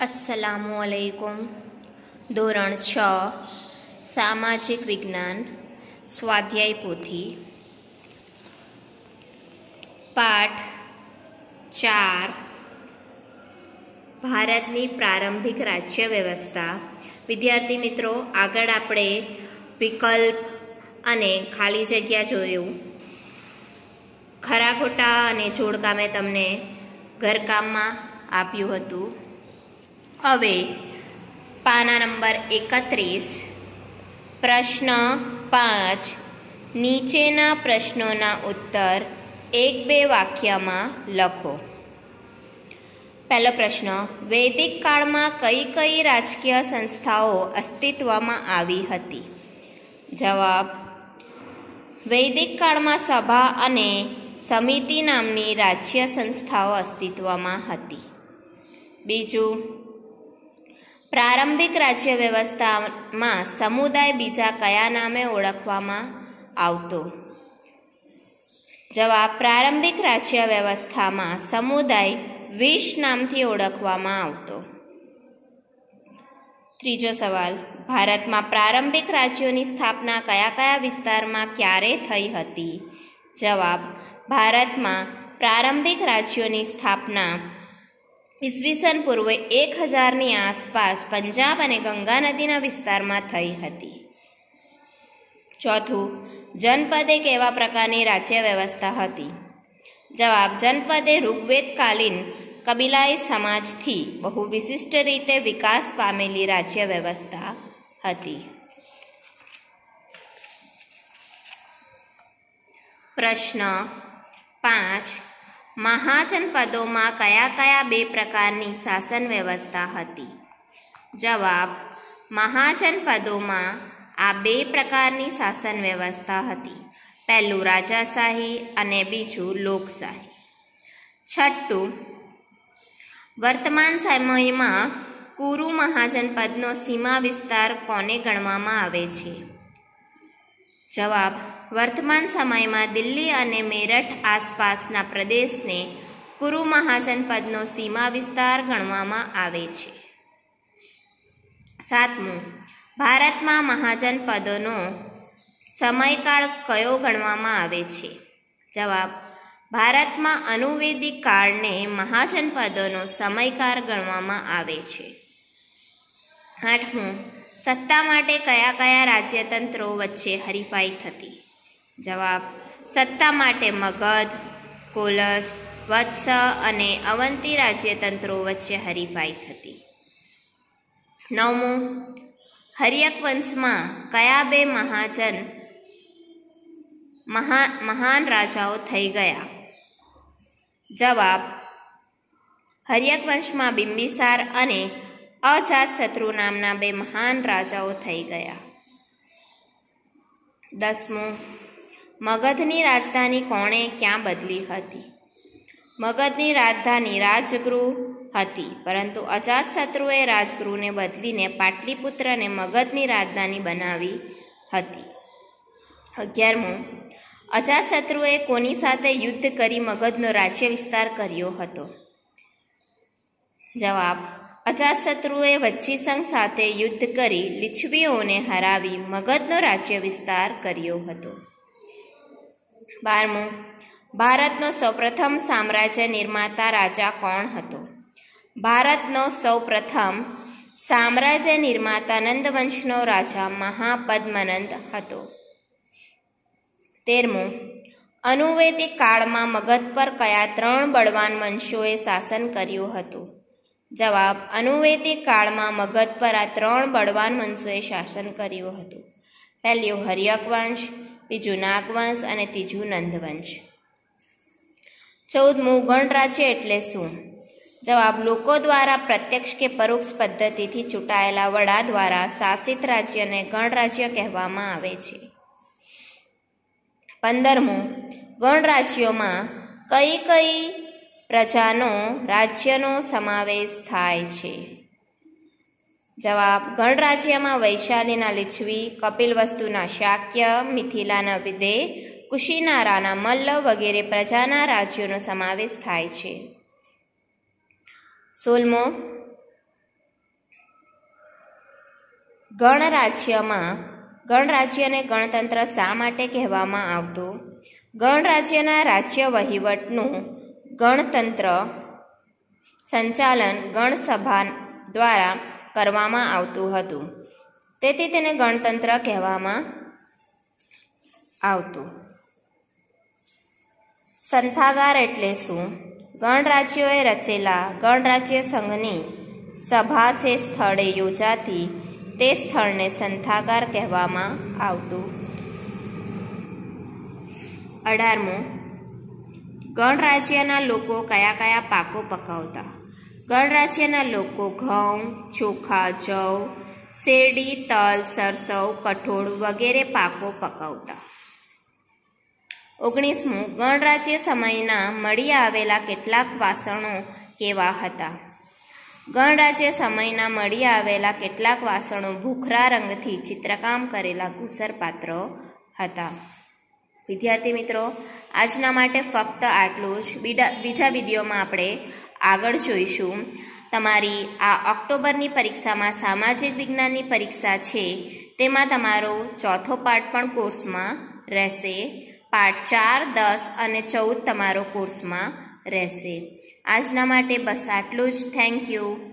અસલામુ અલૈકુમ ધોરણ છ, સામાજિક વિજ્ઞાન, સ્વાધ્યાય પોથી. પાઠ ચાર, ભારતની પ્રારંભિક રાજ્ય વ્યવસ્થા. વિદ્યાર્થી મિત્રો, આગળ આપણે વિકલ્પ અને ખાલી જગ્યા જોયું. ખરા ખોટા અને જોડકામે તમને ઘરકામમાં આપ્યું હતું. હવે પાના નંબર એકત્રીસ. પ્રશ્ન પાંચ. નીચેના પ્રશ્નોના ઉત્તર એક બે વાક્યમાં લખો. પહેલો પ્રશ્ન, વૈદિક કાળમાં કઈ કઈ રાજકીય સંસ્થાઓ અસ્તિત્વમાં આવી હતી? જવાબ, વૈદિક કાળમાં સભા અને સમિતિ નામની રાજ્ય સંસ્થાઓ અસ્તિત્વમાં હતી. બીજું પ્રારંભિક રાજ્ય વ્યવસ્થામાં સમુદાય બીજા કયા નામે ઓળખવામાં આવતો? જવાબ, પ્રારંભિક રાજ્ય વ્યવસ્થામાં સમુદાય વિશ નામથી ઓળખવામાં આવતો. ત્રીજો સવાલ, ભારતમાં પ્રારંભિક રાજ્યોની સ્થાપના કયા કયા વિસ્તારમાં ક્યારે થઈ હતી? જવાબ, ભારતમાં પ્રારંભિક રાજ્યોની સ્થાપના ઈસવીસન પૂર્વે એક હજારની આસપાસ પંજાબ અને ગંગા નદીના વિસ્તારમાં થઈ હતી. ચોથું, જનપદ એક એવા પ્રકારની રાજ્ય વ્યવસ્થા હતી? જવાબ, જનપદે ઋગ્વેદકાલીન કબીલાઈ સમાજથી બહુ વિશિષ્ટ રીતે વિકાસ પામેલી રાજ્ય વ્યવસ્થા હતી. પ્રશ્ન પાંચ મહાજનપદોમાં કયા કયા બે પ્રકારની શાસન વ્યવસ્થા હતી? જવાબ, મહાજનપદોમાં આ બે પ્રકારની શાસન વ્યવસ્થા હતી. પહેલું રાજાશાહી અને બીજું લોકશાહી. છઠ્ઠું, વર્તમાન સમયમાં કુરુ મહાજનપદનો સીમા વિસ્તાર કોને ગણવામાં આવે છે? જવાબ વર્તમાન સમયમાં દિલ્હી અને મેરઠ આસપાસના પ્રદેશને કુરુ મહાજનપદનો સીમા વિસ્તાર ગણવામાં આવે છે. સાતમું, ભારતમાં મહાજનપદોનો સમયકાળ કયો ગણવામાં આવે છે? જવાબ, ભારતમાં અનુવેદિક કાળને મહાજનપદોનો સમયકાળ ગણવામાં આવે છે. આઠમું, સત્તા માટે કયા કયા રાજ્યતંત્રો વચ્ચે હરીફાઈ થતી? જવાબ, સત્તા માટે મગધ, કોલસ, વત્સ અને અવંતી રાજ્યતંત્રો વચ્ચે હરીફાઈ થતી. નવમું, હર્યક વંશમાં કયા બે મહાજન મહા, મહાન રાજાઓ થઈ ગયા? જવાબ, હર્યક વંશમાં બિંબિસાર અને અજાત શત્રુ નામના બે મહાન રાજાઓ થઈ ગયા. દસમું મગધની રાજધાની કોણે ક્યાં બદલી હતી? મગધની રાજધાની રાજગૃહ હતી, પરંતુ અજાતશત્રુએ રાજગૃહને બદલીને પાટલીપુત્રને મગધની રાજધાની બનાવી હતી. અગિયારમું, અજાતશત્રુએ કોની સાથે યુદ્ધ કરી મગધનો રાજ્ય વિસ્તાર કર્યો હતો? જવાબ, અજાતશત્રુએ વચ્ચીસંઘ સાથે યુદ્ધ કરી લિચ્છવીઓને હરાવી મગધનો રાજ્ય વિસ્તાર કર્યો હતો. બારમું. ભારતનો સૌપ્રથમ સામ્રાજ્ય નિર્માતા રાજા કોણ હતો? ભારતનો સૌપ્રથમ સામ્રાજ્ય નિર્માતા નંદવંશનો રાજા મહાપદ્મનંદ હતો. તેરમું. અનુવેદિક કાળમાં મગધ પર કયા ત્રણ બળવાન વંશોએ શાસન કર્યું હતું? જવાબ, અનુવેદિક કાળમાં મગધ પર આ ત્રણ બળવાન વંશોએ શાસન કર્યું હતું. પહેલું હર્યક વંશ બીજું નાગવંશ અને ત્રીજું નંદવંશ. ચૌદમું ગણરાજ્ય એટલે શું? જવાબ, લોકો દ્વારા પ્રત્યક્ષ કે પરોક્ષ પદ્ધતિથી ચૂંટાયેલા વડા દ્વારા શાસિત રાજ્યને ગણરાજ્ય કહેવામાં આવે છે. પંદરમું, ગણરાજ્યોમાં કઈ કઈ પ્રજાનો રાજ્યનો સમાવેશ થાય છે? જવાબ, ગણરાજ્યમાં વૈશાલીના લીછવી કપિલવસ્તુના શાક્ય, મિથિલાના વિદે કુશીનારાના મલ્લ વગેરે પ્રજાના રાજ્યોનો સમાવેશ થાય છે. સોલમો, ગણરાજ્યમાં, ગણરાજ્યને ગણતંત્ર શા માટે કહેવામાં આવતું? ગણરાજ્યના રાજ્ય વહીવટનું ગણતંત્ર સંચાલન ગણસભા દ્વારા કરવામાં આવતું હતું. તેથી તેને ગણતંત્ર કહેવામાં આવતું. સંથાગાર એટલે શું? ગણરાજ્યોએ રચેલા ગણરાજ્ય સંઘની સભા જે સ્થળે યોજાતી તે સ્થળને સંથાગાર કહેવામાં આવતું. અઢારમું. ગણરાજ્યના લોકો કયા કયા પાકો પકાવતા? ગણરાજ્યના લોકો ઘઉં, ચોખા, જવ, શેરડી, તલ, સરસવ, કઠોળ વગેરે પાકો પકાવતા. ઓગણીસમું, ગણરાજ્ય સમયના મળી આવેલા કેટલાક વાસણો કેવા હતા? ગણરાજ્ય સમયના મળી આવેલા કેટલાક વાસણો ભૂખરા રંગથી ચિત્રકામ કરેલા ઘૂસર પાત્રો હતા. વિદ્યાર્થી મિત્રો, આજના માટે ફક્ત આટલું જ. બીજા વિડીયોમાં આપણે આગળ જોઈશું. તમારી આ ઓક્ટોબરની પરીક્ષામાં સામાજિક વિજ્ઞાનની પરીક્ષા છે, તેમાં તમારો ચોથો પાઠ પણ કોર્સમાં રહેશે. પાઠ ચાર, દસ અને ચૌદ તમારો કોર્સમાં રહેશે. આજના માટે બસ આટલું જ. Thank you